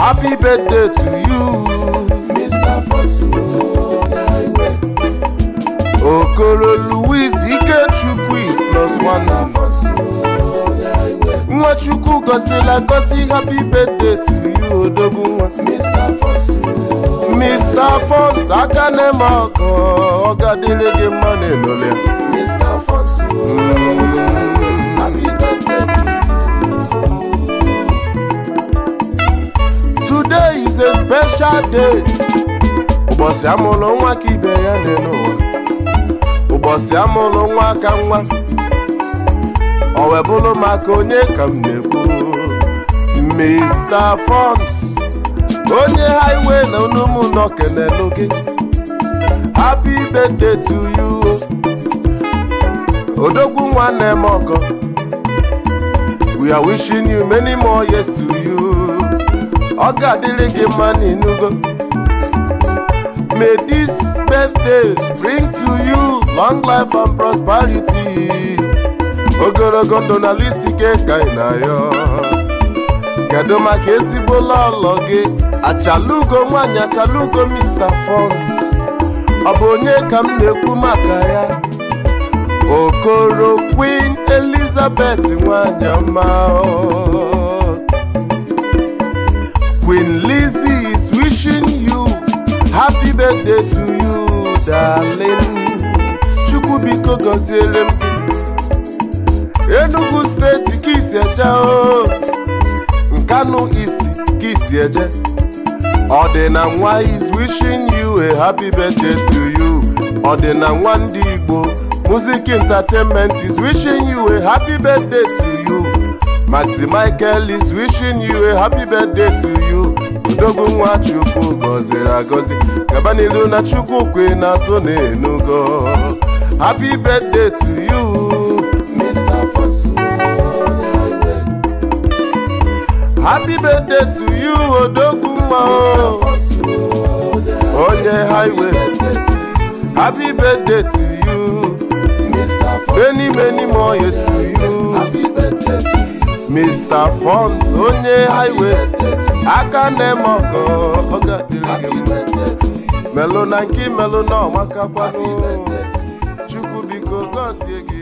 Happy birthday to you. Mr. Fosolawe. Okoro Louis Ikechukwu is plus one. Mr. Fosolawe. Nwachukwu gọzila gọzi happy birthday to you Odogunwa. Mr. Fosolawe. Mr. Fos Akanema ọkọ ọgadịrị gị today is a special day ụbọchị amụrụ nwa ka ibe ya dị n'ụwa ụbọchị amụrụ nwa ka nwa ọ wee bụrụ maka onye ka m na Mr. Fons onye highway na onumu nọ kenelu gị happy birthday to you odogwu nwanne m ọgọ we are wishing you many more years to you ọ ga-adịrị gị mma n'inugo may this birthday bring to you long life and prosperity ogologo ndụ na ka ị na-ayọ kedu maka ezigbo lọlọ gị achalugo nwanyị achalugo mr fons ọ bụ onye ka m na-ekwu maka ya okoro queen elizabeth nwanyị ọma birthday to you darling chukwu biko gọziere Enugu state ka isi eje o Nkanu East ka isi eje ọdịna nwa is wishing you a happy birthday to you ọdịna nwa ndị Igbo music entertainment is wishing you a happy birthday to you Maxi Michael is wishing you a happy birthday to you odogwu nwa chukwu gọziri agọzi gaba n'ilu na chukwukwe na-atụ na-enugo happy birthday to you Mr. Fonso happy birthday to you odogwu nwa onye highway happy birthday to you many many more years to you mista Fons onye highway aka na-eme ọgọ oge dịrị na nke imelụ na maka Chukwu biko gọzie gị